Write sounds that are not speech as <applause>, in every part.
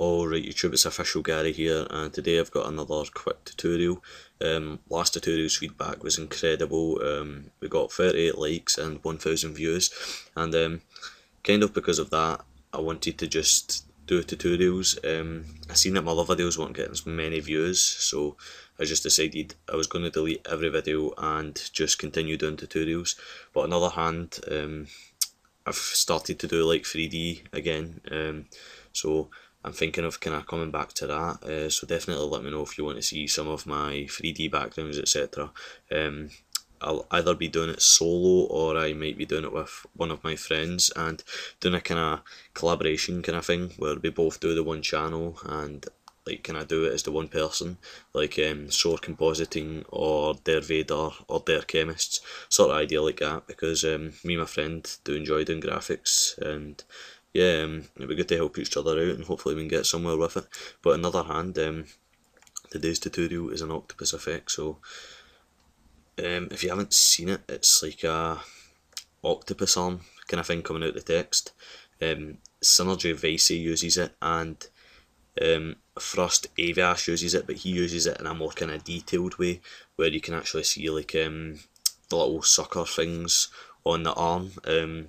Alright YouTube, it's official Gary here and today I've got another quick tutorial. Um, last tutorial's feedback was incredible, um, we got 38 likes and 1000 views and um, kind of because of that I wanted to just do tutorials. Um, I seen that my other videos weren't getting as many views so I just decided I was going to delete every video and just continue doing tutorials but on the other hand um, I've started to do like 3D again um, so I'm thinking of kind of coming back to that, uh, so definitely let me know if you want to see some of my 3D backgrounds, etc. Um, I'll either be doing it solo or I might be doing it with one of my friends and doing a kind of collaboration kind of thing where we both do the one channel and like can I do it as the one person like um, Soar Compositing or Der Vader or Der Chemists sort of idea like that because um, me and my friend do enjoy doing graphics and yeah, um, it'd be good to help each other out and hopefully we can get somewhere with it. But on the other hand, um, today's tutorial is an octopus effect, so um, if you haven't seen it, it's like a octopus arm kind of thing coming out the text. Um, Synergy Vice uses it and um, Thrust uses it, but he uses it in a more kind of detailed way where you can actually see like um, the little sucker things on the arm. Um,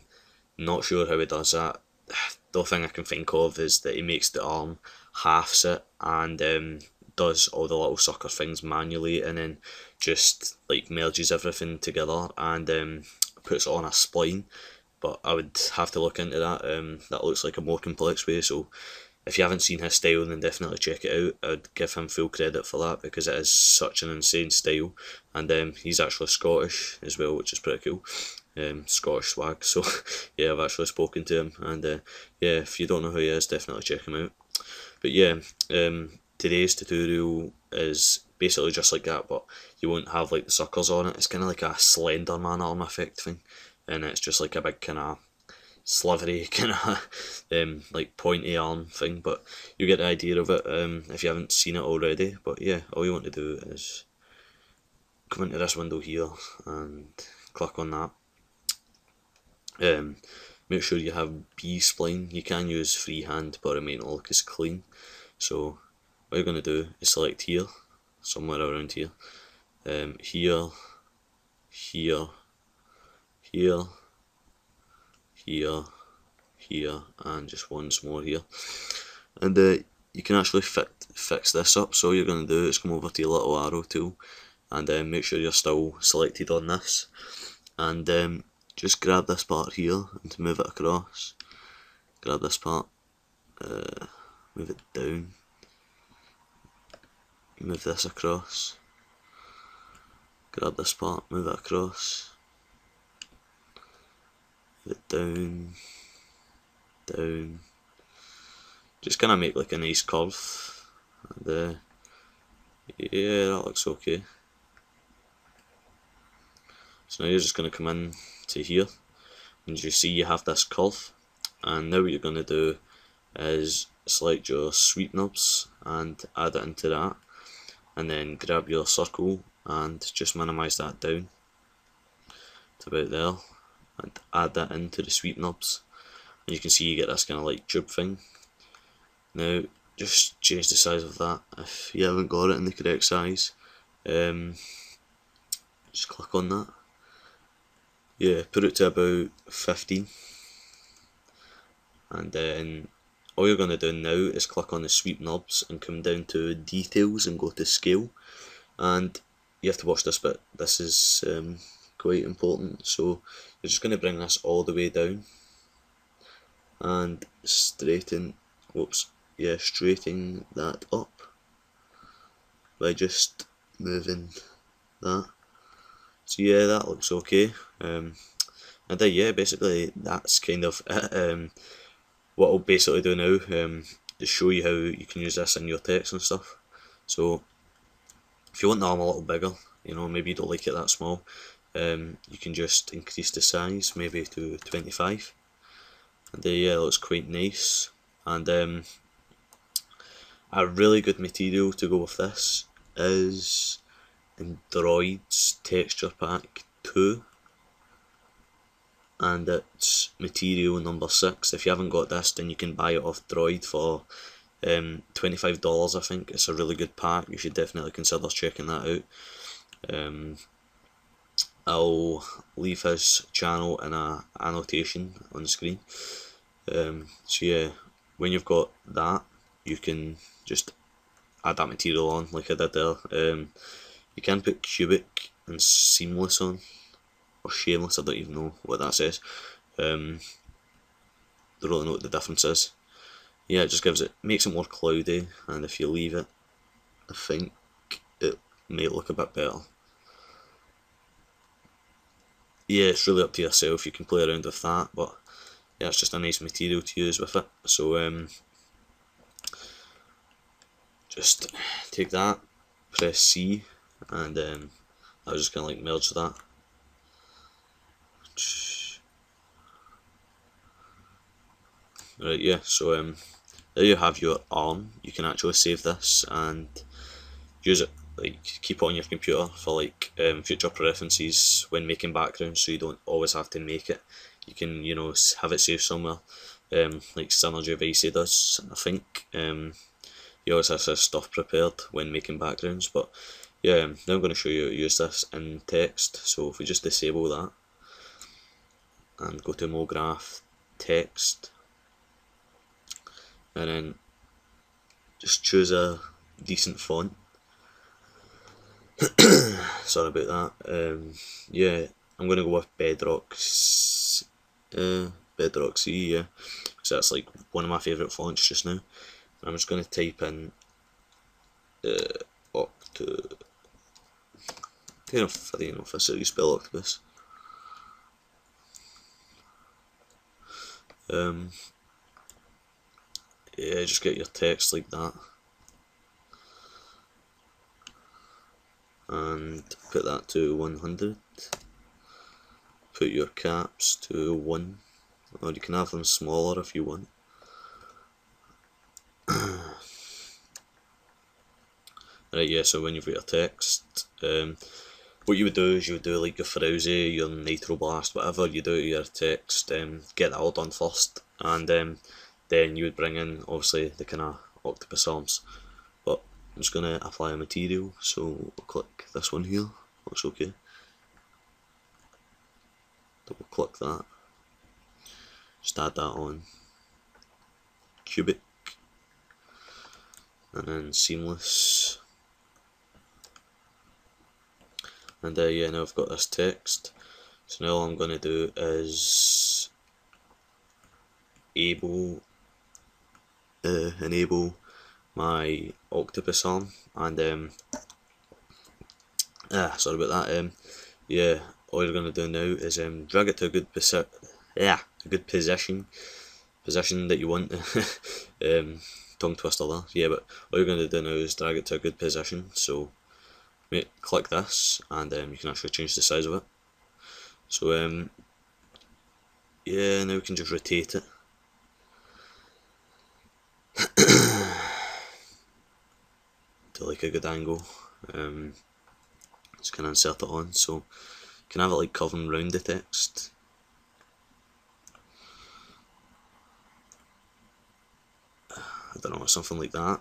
not sure how he does that <sighs> the thing I can think of is that he makes the arm halves it and um, does all the little sucker things manually and then just like merges everything together and um, puts on a spline but I would have to look into that. Um, that looks like a more complex way. So if you haven't seen his style then definitely check it out. I'd give him full credit for that because it is such an insane style. And um, he's actually Scottish as well which is pretty cool um, Scottish swag. So <laughs> yeah, I've actually spoken to him, and uh, yeah, if you don't know who he is, definitely check him out. But yeah, um, today's tutorial is basically just like that, but you won't have like the suckers on it. It's kind of like a Slender Man arm effect thing, and it's just like a big kind of slivery <laughs> kind of um, like pointy arm thing. But you get the idea of it um, if you haven't seen it already. But yeah, all you want to do is come into this window here and click on that um, make sure you have B spline. You can use freehand, but it might not look as clean. So what you're going to do is select here, somewhere around here, um, here, here, here, here, here, and just once more here. And uh, you can actually fit, fix this up. So you're going to do is come over to your little arrow tool and then uh, make sure you're still selected on this. And um, just grab this part here and to move it across. Grab this part, uh, move it down, move this across. Grab this part, move it across, move it down, down. Just kind of make like a nice curve. And uh, yeah, that looks okay. So now you're just going to come in to here and you see you have this curve and now what you're going to do is select your Sweep NURBS and add it into that. And then grab your circle and just minimise that down to about there. And add that into the Sweep NURBS and you can see you get this kind of like tube thing. Now just change the size of that. If you haven't got it in the correct size um, just click on that yeah, put it to about 15 and then all you're going to do now is click on the Sweep NURBS and come down to details and go to scale. And you have to watch this bit, this is um, quite important. So you're just going to bring this all the way down and straighten, whoops, yeah, straighten that up by just moving that so yeah, that looks okay. Um, and then yeah, basically that's kind of. Um, what I'll basically do now um, show you how you can use this in your text and stuff. So if you want the arm a little bigger, you know, maybe you don't like it that small, um, you can just increase the size maybe to 25. And uh, yeah, looks quite nice. And um, a really good material to go with this is Droids texture pack 2 and it's material number 6 if you haven't got this then you can buy it off Droid for Um, $25 I think, it's a really good pack, you should definitely consider checking that out. Um, I'll leave his channel in a annotation on the screen. Um, so yeah, when you've got that, you can just add that material on like I did there. Um, you can put cubic and seamless on, or shameless, I don't even know what that says. Um, don't really know what the difference is. Yeah, it just gives it, makes it more cloudy, and if you leave it, I think it may look a bit better. Yeah, it's really up to yourself, you can play around with that, but yeah, it's just a nice material to use with it. So, um, just take that, press C, and um, I was just gonna like merge that. Right, yeah, so um, there you have your arm. You can actually save this and use it, like keep it on your computer for like um, future preferences when making backgrounds so you don't always have to make it. You can, you know, have it saved somewhere, um, like Synergy Vice does, I think. Um, he always has his stuff prepared when making backgrounds, but yeah, now I'm going to show you how to use this in text. So if we just disable that and go to MoGraph, text and then just choose a decent font. <coughs> Sorry about that. Um, yeah, I'm going to go with Bedrock, uh, Bedrock C, yeah, because that's like one of my favourite fonts just now. I'm just going to type in uh, Octo Know if that's how you spell octopus. Um, yeah, just get your text like that. And put that to 100. Put your caps to 1. Or you can have them smaller if you want. <clears throat> right, yeah, so when you've got your text, um, what you would do is you would do like your Frowsy, your Nitro Blast, whatever you do to your text, um, get that all done first, and um, then you would bring in obviously the kind of octopus arms. But I'm just going to apply a material, so we'll click this one here, looks okay. Double click that, just add that on, cubic, and then seamless and uh, yeah now I've got this text. So now all I'm going to do is able uh, enable my octopus arm and um, ah sorry about that um, yeah all you're going to do now is um, drag it to a good position yeah a good position position that you want <laughs> um, tongue twister there. Yeah but all you're going to do now is drag it to a good position so click this and um, you can actually change the size of it. So um, yeah now we can just rotate it. <coughs> To like a good angle. Um, just kind of insert it on. So you can have it like covering around the text. I don't know something like that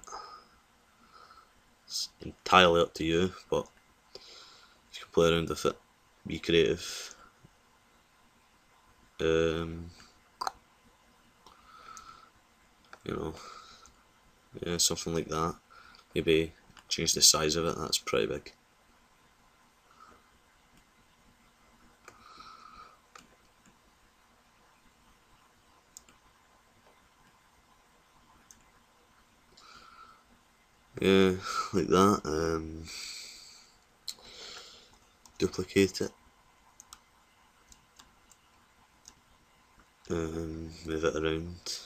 entirely up to you, but you can play around with it, be creative. Um, you know, yeah, something like that. Maybe change the size of it, that's pretty big. Yeah like that um, duplicate it. Um, move it around.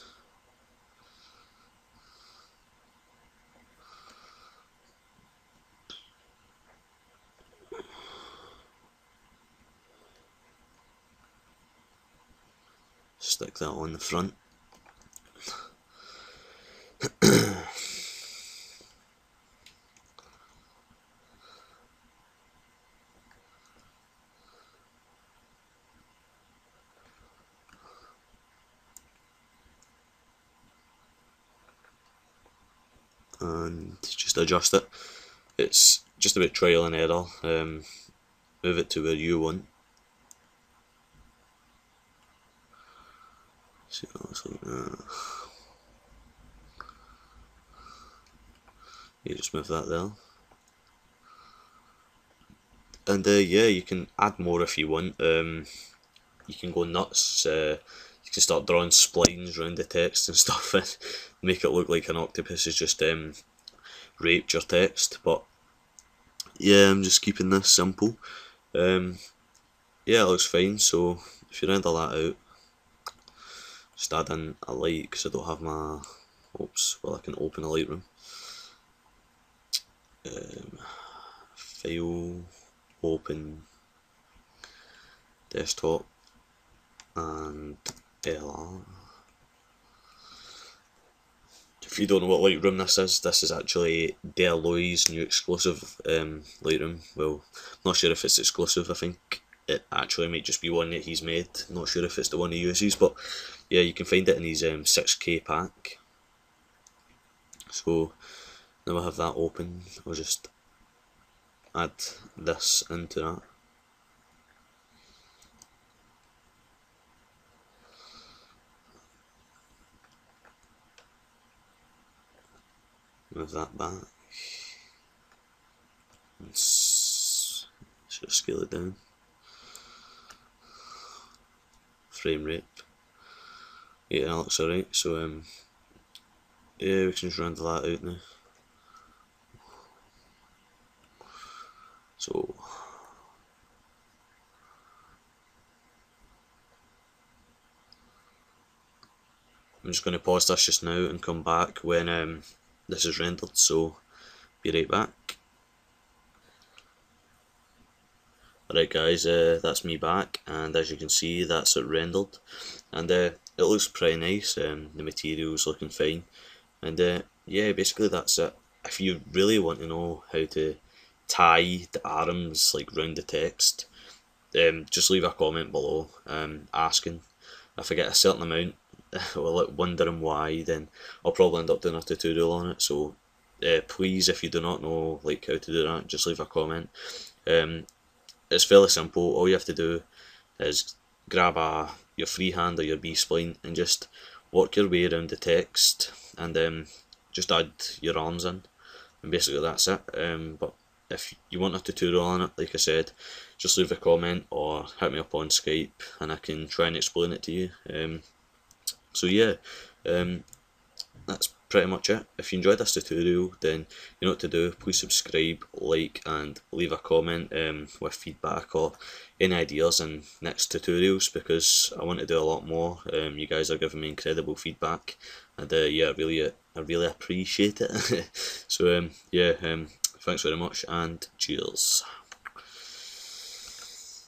Stick that on the front adjust it. It's just about trial and error. Um, move it to where you want. See what like. You just move that there. And uh, yeah, you can add more if you want. Um, you can go nuts. Uh, you can start drawing splines around the text and <laughs> stuff and make it look like an octopus is just um, raped your text. But yeah, I'm just keeping this simple. Um, yeah, it looks fine. So if you render that out, just add in a light because I don't have my. Oops, well I can open a Lightroom. Um, file, open, desktop, and LR. If you don't know what Lightroom this is, this is actually Deloy's new exclusive um, Lightroom. Well, not sure if it's exclusive, I think it actually might just be one that he's made. Not sure if it's the one he uses, but yeah, you can find it in his um, 6k pack. So now I have that open, I'll just add this into that. Move that back. Sort of scale it down. Frame rate. Yeah, that looks alright. So um, yeah, we can just render that out now. So I'm just going to pause this just now and come back when um, this is rendered, so be right back. Alright guys, uh, that's me back, and as you can see that's it rendered, and uh, it looks pretty nice, um, the material's looking fine, and uh, yeah, basically that's it. If you really want to know how to tie the arms like round the text, um, just leave a comment below um, asking. If I get a certain amount, <laughs> well, wondering why, then I'll probably end up doing a tutorial on it. So uh, please, if you do not know like how to do that, just leave a comment. Um, it's fairly simple. All you have to do is grab a your freehand or your B spline and just work your way around the text and um, just add your arms in and basically that's it um, but if you want a tutorial on it like I said just leave a comment or hit me up on Skype and I can try and explain it to you um, so yeah um, that's pretty much it. If you enjoyed this tutorial then you know what to do. Please subscribe like and leave a comment um, with feedback or any ideas in next tutorials because I want to do a lot more. Um, you guys are giving me incredible feedback and uh, yeah really I really appreciate it. <laughs> So um, yeah um, thanks very much and cheers